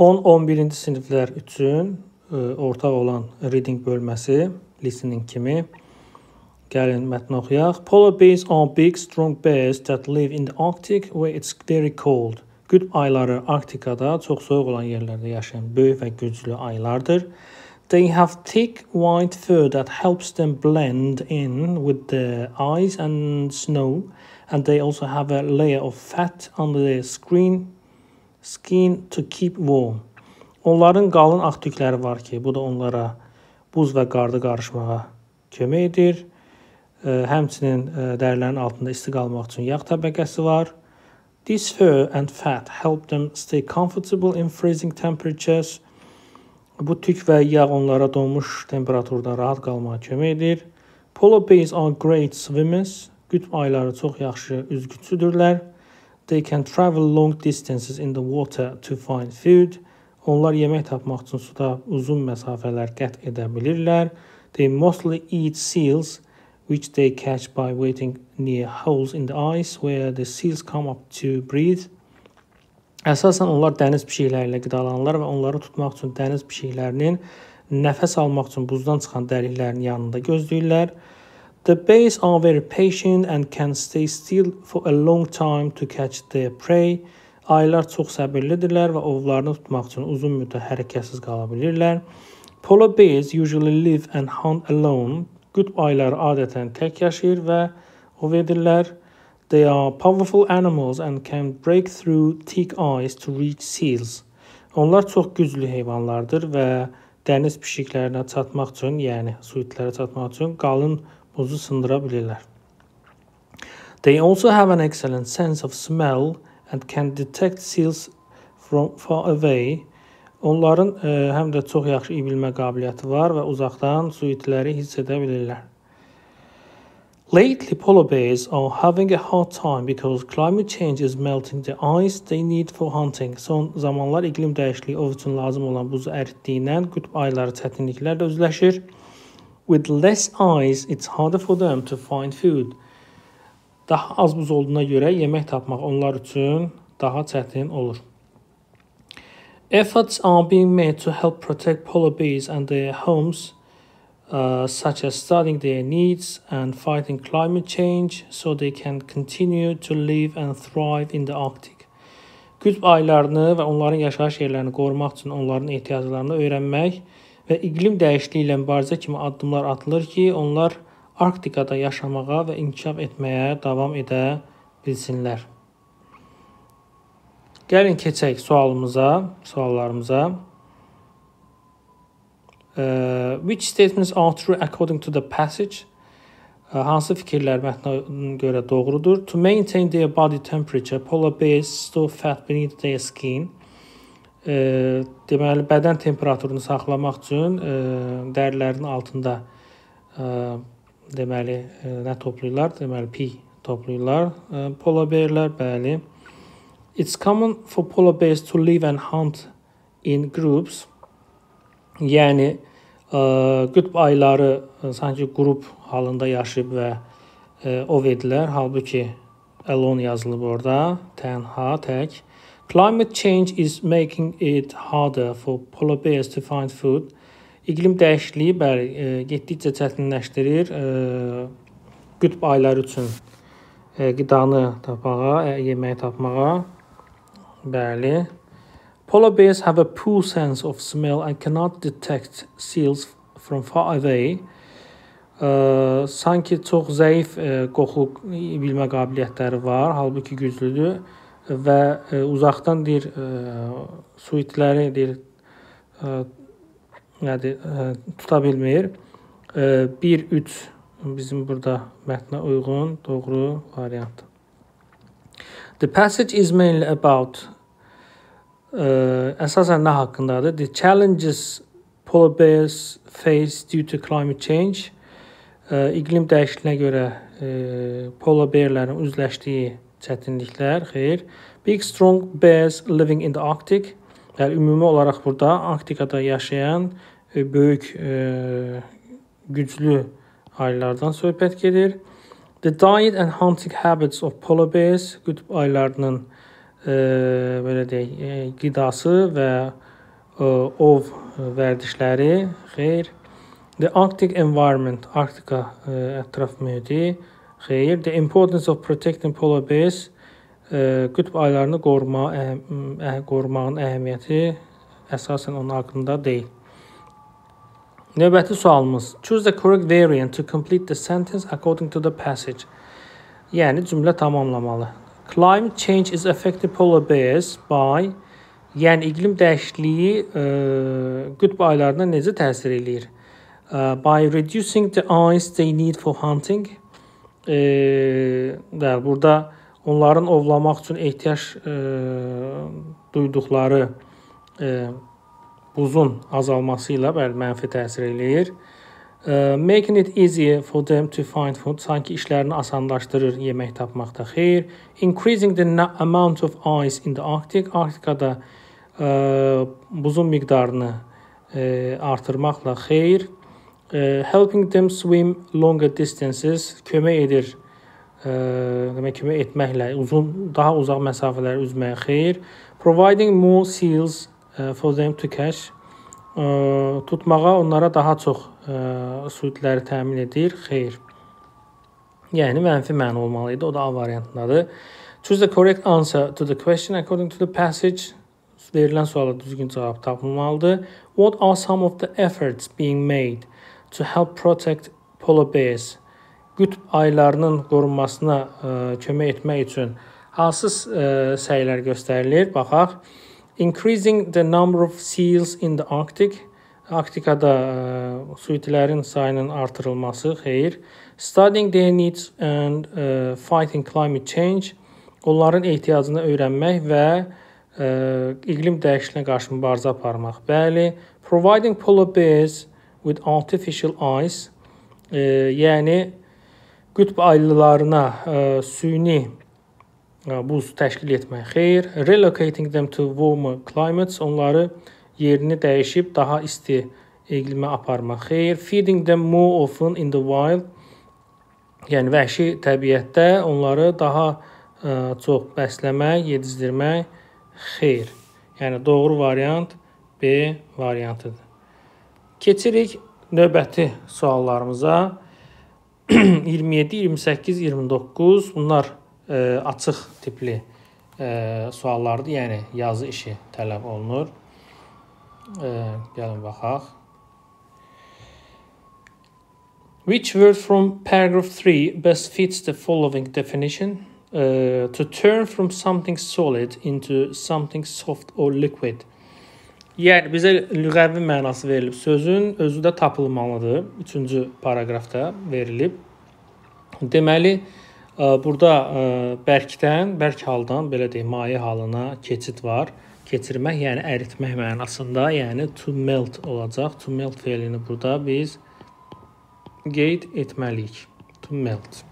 10-11-ci siniflər üçün ə, ortaq olan reading bölməsi, listening kimi. Gəlin mətni oxuyaq. Polar bears are big, strong bears that live in the Arctic where it's very cold. Qütb ayları Arktikada çox soyuq olan yerlərdə yaşayan böyük və güclü aylardır. They have thick white fur that helps them blend in with the ice and snow, and they also have a layer of fat under their screen skin to keep warm. Onların qalın ağ tükləri var ki, bu da onlara buz və qarda qarışmağa kömək edir. Həmçinin dərilərin altında isti qalmaq üçün yağ təbəqəsi var. This fur and fat help them stay comfortable in freezing temperatures. Bu tük və yağ onlara donmuş temperaturda rahat qalmağa kömək edir. Polar bears are great swimmers. Qütb ayları çox yaxşı üzgüçüdürlər. They can travel long distances in the water to find food. Onlar yemək tapmaq üçün suda uzun məsafələr qət edə bilirlər. They mostly eat seals which they catch by waiting near holes in the ice where the seals come up to breathe. Əsasən onlar dəniz pişikləri ilə qidalanırlar və onları tutmaq üçün dəniz pişiklərinin nəfəs almaq üçün buzdan çıxan dəliklərin yanında gözləyirlər. The bears are very patient and can stay still for a long time to catch their prey. Aylar çox səbirlidirlər və ovlarını tutmaq üçün uzun müddət hərəkətsiz qala bilirlər. Polar bears usually live and hunt alone. Qütb ayları adətən tək yaşayır və ov edirlər. They are powerful animals and can break through thick ice to reach seals. Onlar çox güclü heyvanlardır və dəniz pişiklərinə çatmaq üçün, yəni su itlərə çatmaq üçün qalın buzu sındıra bilirlər. They also have an excellent sense of smell and can detect seals from far away. Onların ə, e, həm də çox yaxşı iyi bilmə qabiliyyəti var və uzaqdan su itləri hiss edə bilirlər. Lately, polar bears are having a hard time because climate change is melting the ice they need for hunting. Son zamanlar iqlim dəyişikliyi ov üçün lazım olan buzu əritdiyindən qütb ayları çətinliklərlə üzləşir. With less ice, it's harder for them to find food. Daha az buz olduğuna görə yemək tapmaq onlar üçün daha çətin olur. Efforts are being made to help protect polar bears and their homes uh, such as studying their needs and fighting climate change so they can continue to live and thrive in the Arctic. Qütb aylarını və onların yaşayış yerlərini qorumaq üçün onların ehtiyaclarını öyrənmək və iqlim dəyişikliyi ilə mübarizə kimi addımlar atılır ki, onlar Arktikada yaşamağa və inkişaf etməyə davam edə bilsinlər. Gəlin keçək sualımıza, suallarımıza. Uh, which statements are true according to the passage? Uh, hansı fikirlər mətnə görə doğrudur? To maintain their body temperature, polar bears store fat beneath their skin. E, deməli bədən temperaturunu saxlamaq üçün e, dərilərin altında e, deməli e, nə toplayırlar? Deməli pi toplayırlar. E, polar bearlər bəli. It's common for polar bears to live and hunt in groups. Yəni qütb ayları sanki qrup halında yaşayıb və ov edilər. Halbuki alone yazılıb orada, tənha, tək. Climate change is making it harder for polar bears to find food. İqlim dəyişikliyi bəli, getdikcə çətinləşdirir qütb ayları üçün qidanı tapmağa, yeməyi tapmağa. Bəli. Polar bears have a poor sense of smell and cannot detect seals from far away. Ə, sanki çox zəif ə, qoxu bilmə qabiliyyətləri var, halbuki güclüdür və ə, uzaqdan deyir ə, su itləri deyir ə, nədir ə, tuta bilmir. 1-3 bizim burada mətnə uyğun doğru variantdır. The passage is mainly about əsasən nə haqqındadır? The challenges polar bears face due to climate change. İqlim dəyişikliyinə görə ə, polar bearlərin üzləşdiyi çətinliklər, xeyr. Big strong bears living in the Arctic. Yəni ümumi olaraq burada Arktikada yaşayan ə, böyük ə, güclü aylardan söhbət gedir. The diet and hunting habits of polar bears qütb aylarının e, belə deyək, qidası və ov vərdişləri, xeyr. The Arctic environment, Arktika ətraf mühiti, xeyr. The importance of protecting polar bears, qütb aylarını qoruma, əh qorumağın əhəmiyyəti əsasən onun haqqında deyil. Növbəti sualımız. Choose the correct variant to complete the sentence according to the passage. Yəni cümlə tamamlamalı. Climate change is affecting polar bears by yəni iqlim dəyişikliyi ə, qütb aylarına necə təsir eləyir? Ə, by reducing the ice they need for hunting. E, burada onların ovlamaq üçün ehtiyac ə, duyduqları ə, buzun azalması ilə bəli mənfi təsir eləyir. Making it easier for them to find food sanki işlərini asanlaşdırır yemək tapmaqda. Xeyr. Increasing the amount of ice in the Arctic. Arktikada uh, buzun miqdarını uh, artırmaqla xeyr. Uh, helping them swim longer distances kömək edir. Uh, demək kömək etməklə uzun daha uzaq məsafələr üzməyə xeyr. Providing more seals Uh, for them to catch uh, tutmağa onlara daha çox uh, suitləri təmin edir. Xeyr. Yəni mənfi məna olmalı idi. O da A variantındadır. Choose the correct answer to the question according to the passage. Verilən suala düzgün cavab tapılmalıdır. What are some of the efforts being made to help protect polar bears? Qütb aylarının qorunmasına ə, kömək etmək üçün hansı ə, səylər göstərilir? Baxaq. Increasing the number of seals in the Arctic. Arktikada ə, su itilərin sayının artırılması, xeyr. Studying their needs and ə, fighting climate change. Onların ehtiyacını öyrənmək və ə, iqlim dəyişikliyinə qarşı mübarizə aparmaq. Bəli. Providing polar bears with artificial ice. Ə, yəni qütb aylılarına ə, süni buz təşkil etmək xeyr. Relocating them to warmer climates onları yerini dəyişib daha isti iqlimə aparmaq xeyr. Feeding them more often in the wild yəni vəhşi təbiətdə onları daha ə, çox bəsləmək, yedizdirmək xeyr. Yəni doğru variant B variantıdır. Keçirik növbəti suallarımıza. 27, 28, 29 bunlar ə, açıq tipli ə, suallardır. Yəni yazı işi tələb olunur. Gəlin baxaq. Which word from paragraph 3 best fits the following definition? Uh, to turn from something solid into something soft or liquid. Yəni bizə lüğəvi mənası verilib. Sözün özü də tapılmalıdır. 3-cü paraqrafda verilib. Deməli, Burada bərkdən, bərk haldan belə deyim, maye halına keçid var. Keçirmək, yəni əritmək mənasında, yəni to melt olacaq. To melt fe'lini burada biz qeyd etməliyik. To melt.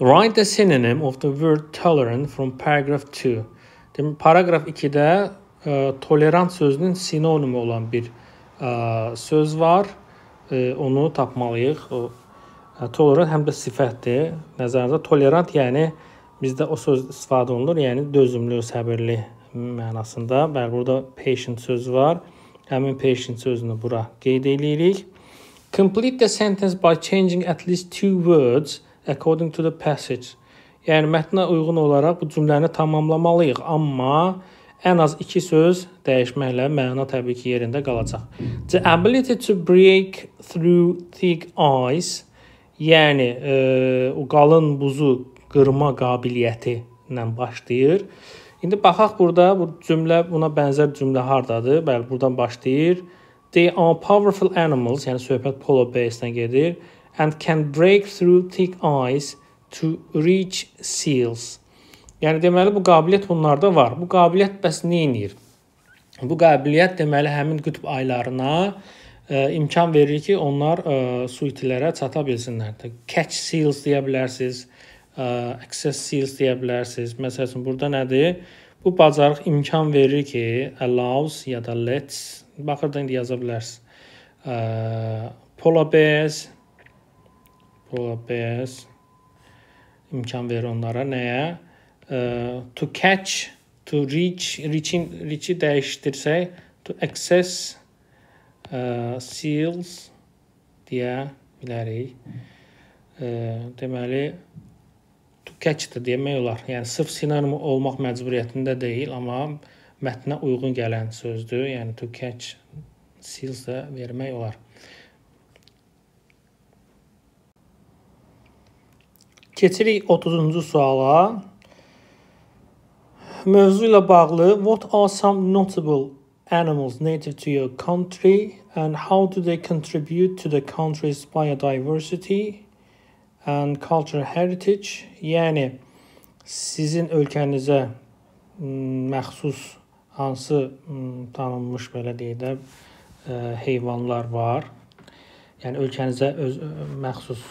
Write the synonym of the word tolerant from paragraph 2. Demək, paraqraf 2-də ə, tolerant sözünün sinonimi olan bir ə, söz var. Ə, onu tapmalıyıq. O Tolerant həm də sifətdir. Nəzərinizdə tolerant yəni bizdə o söz istifadə olunur, yəni dözümlü, səbirli mənasında. Bəli, burada patient sözü var. Həmin patient sözünü bura qeyd eləyirik. Complete the sentence by changing at least two words according to the passage. Yəni mətnə uyğun olaraq bu cümləni tamamlamalıyıq, amma ən az 2 söz dəyişməklə məna təbii ki, yerində qalacaq. The ability to break through thick ice Yəni e, o qalın buzu qırma qabiliyyəti ilə başlayır. İndi baxaq burada bu cümlə buna bənzər cümlə hardadır? Bəli, buradan başlayır. They are powerful animals, yəni söhbət polar bears-dən gedir and can break through thick ice to reach seals. Yəni deməli bu qabiliyyət bunlarda var. Bu qabiliyyət bəs nə edir? Bu qabiliyyət deməli həmin qütb aylarına ə, imkan verir ki, onlar ə, su itilərə çata bilsinlər. Catch seals deyə bilərsiniz, access seals deyə bilərsiniz. Məsələn, burada nədir? Bu bacarıq imkan verir ki, allows ya da lets baxırdan indi yaza bilərsiniz. Polar bears imkan verir onlara nəyə? To catch to reach reaching reach-i dəyişdirsək to access ə, seals deyə bilərik. Ə, deməli catch da demək olar. Yəni sırf sinonim olmaq məcburiyyətində deyil, amma mətnə uyğun gələn sözdür. Yəni to catch seals da vermək olar. Keçirik 30-cu suala. Mövzu ilə bağlı what are some notable animals native to your country and how do they contribute to the country's biodiversity and cultural heritage? Yəni sizin ölkənizə məxsus hansı tanınmış belə deyək də heyvanlar var? Yəni ölkənizə öz məxsus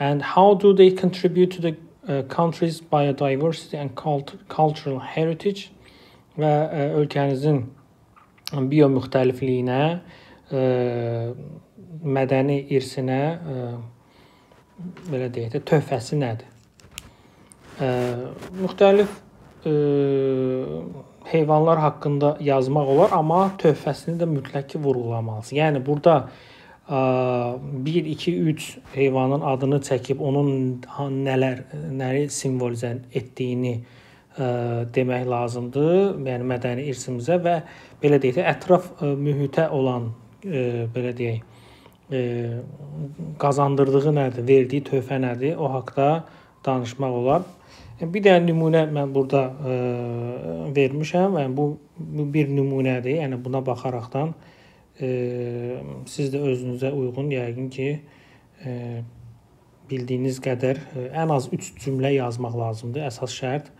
and how do they contribute to the uh, country's biodiversity and cult cultural heritage və ə, ölkənizin biomüxtəlifliyinə, ə, mədəni irsinə ə, belə deyək də töhfəsi nədir? Ə, müxtəlif ə, heyvanlar haqqında yazmaq olar, amma töhfəsini də mütləq ki vurğulamalısınız. Yəni burada 1 2 3 heyvanın adını çəkib onun nələr nələri simvolizə etdiyini ə, demək lazımdır. Yəni mədəni irsimizə və belə deyək də ətraf ə, mühitə olan ə, belə deyək ə, qazandırdığı nədir, verdiyi töhfə nədir, o haqqda danışmaq olar. Bir dənə nümunə mən burada ə, vermişəm. Yəni bu, bu bir nümunədir. Yəni buna baxaraqdan ə, siz də özünüzə uyğun yəqin ki ə, bildiyiniz qədər ən az 3 cümlə yazmaq lazımdır. Əsas şərt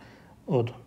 odur.